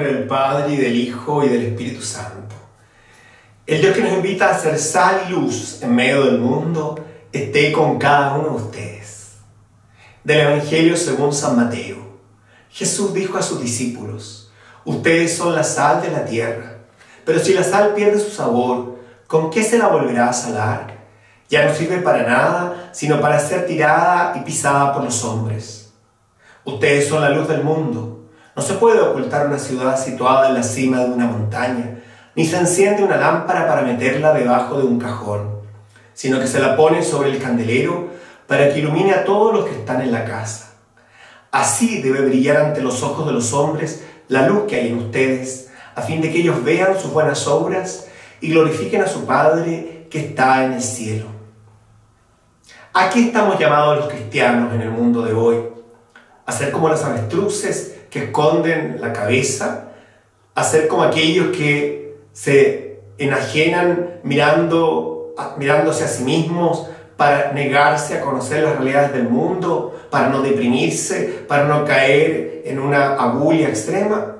Nombre del Padre y del Hijo y del Espíritu Santo. El Dios que nos invita a ser sal y luz en medio del mundo esté con cada uno de ustedes. Del Evangelio según San Mateo. Jesús dijo a sus discípulos, ustedes son la sal de la tierra, pero si la sal pierde su sabor, ¿con qué se la volverá a salar? Ya no sirve para nada, sino para ser tirada y pisada por los hombres. Ustedes son la luz del mundo. No se puede ocultar una ciudad situada en la cima de una montaña, ni se enciende una lámpara para meterla debajo de un cajón, sino que se la pone sobre el candelero para que ilumine a todos los que están en la casa. Así debe brillar ante los ojos de los hombres la luz que hay en ustedes, a fin de que ellos vean sus buenas obras y glorifiquen a su Padre que está en el cielo. ¿A qué estamos llamados los cristianos en el mundo de hoy? A ser como las avestruces que esconden la cabeza, a ser como aquellos que se enajenan mirando, mirándose a sí mismos para negarse a conocer las realidades del mundo, para no deprimirse, para no caer en una agulla extrema.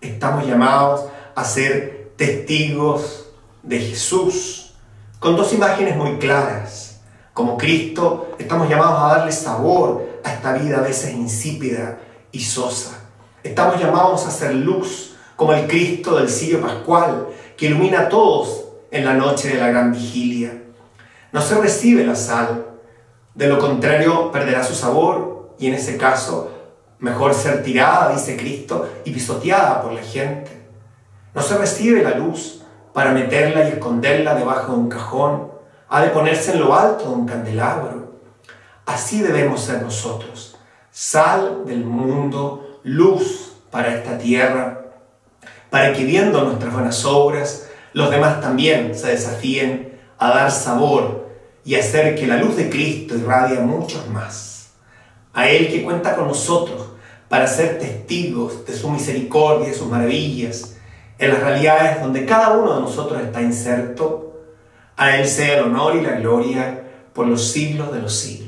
Estamos llamados a ser testigos de Jesús, con dos imágenes muy claras. Como Cristo, estamos llamados a darle sabor a esta vida a veces insípida y sosa. Estamos llamados a ser luz, como el Cristo del siglo pascual, que ilumina a todos en la noche de la gran vigilia. No se recibe la sal, de lo contrario perderá su sabor y en ese caso mejor ser tirada, dice Cristo, y pisoteada por la gente. No se recibe la luz para meterla y esconderla debajo de un cajón, ha de ponerse en lo alto de un candelabro. Así debemos ser nosotros, sal del mundo, luz para esta tierra, para que viendo nuestras buenas obras, los demás también se desafíen a dar sabor y hacer que la luz de Cristo irradie a muchos más. A Él que cuenta con nosotros para ser testigos de su misericordia y sus maravillas en las realidades donde cada uno de nosotros está inserto, a Él sea el honor y la gloria por los siglos de los siglos.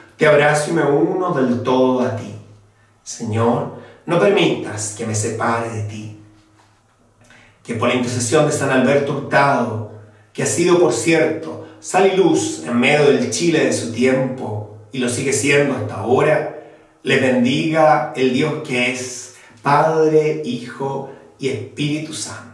te abrazo y me uno del todo a ti. Señor, no permitas que me separe de ti. Que por la intercesión de San Alberto Hurtado, que ha sido, por cierto, sal y luz en medio del Chile de su tiempo y lo sigue siendo hasta ahora, le bendiga el Dios que es Padre, Hijo y Espíritu Santo.